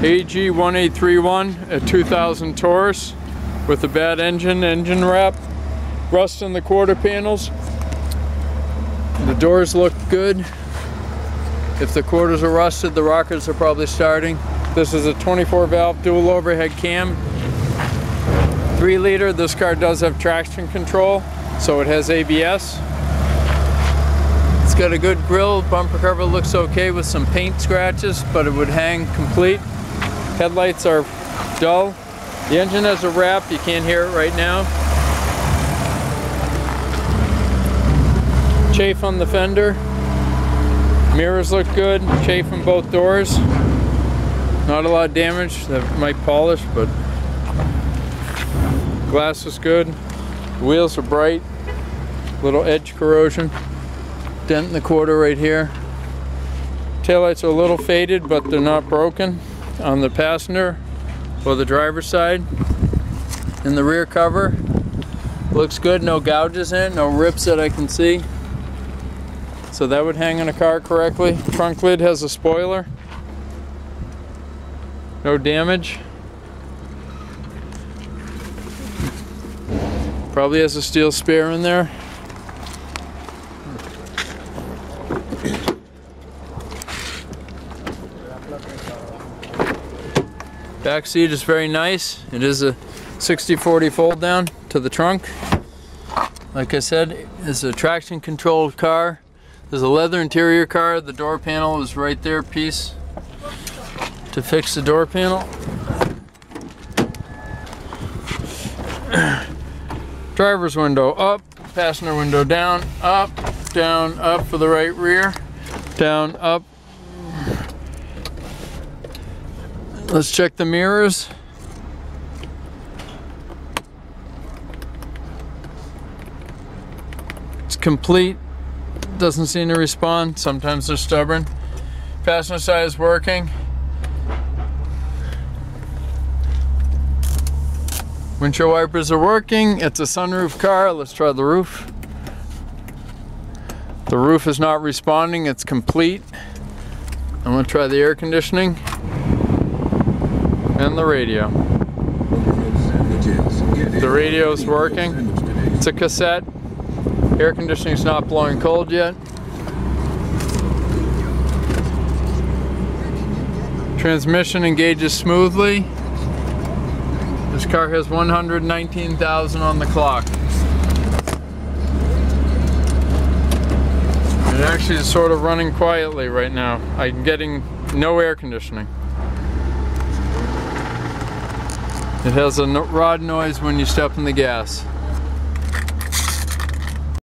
AG1831 a 2000 Taurus with a bad engine, engine rap, rust in the quarter panels. The doors look good. If the quarters are rusted, the rockers are probably starting. This is a 24 valve dual overhead cam. 3 liter, this car does have traction control, so it has ABS. It's got a good grill, bumper cover looks okay with some paint scratches, but it would hang complete. Headlights are dull. The engine has a rap, you can't hear it right now. Chafe on the fender. Mirrors look good, chafe on both doors. Not a lot of damage that might polish, but glass is good. Wheels are bright. Little edge corrosion. Dent in the quarter right here. Taillights are a little faded, but they're not broken on the passenger or the driver's side. In the rear cover, looks good, no gouges in no rips that I can see. So that would hang in a car correctly. Trunk lid has a spoiler. No damage. Probably has a steel spare in there. Back seat is very nice. It is a 60-40 fold down to the trunk. Like I said, it's a traction controlled car. There's a leather interior car. The door panel is right there, piece to fix the door panel. Driver's window up, passenger window down, up, down, up for the right rear, down, up. Let's check the mirrors. It's complete doesn't seem to respond. Sometimes they're stubborn. Passenger side is working. Windshield wipers are working. It's a sunroof car. Let's try the roof. The roof is not responding. It's complete. I'm to try the air conditioning and the radio. The radio is working. It's a cassette. Air conditioning is not blowing cold yet. Transmission engages smoothly. This car has 119,000 on the clock. It actually is sort of running quietly right now. I'm getting no air conditioning. It has a rod noise when you step in the gas.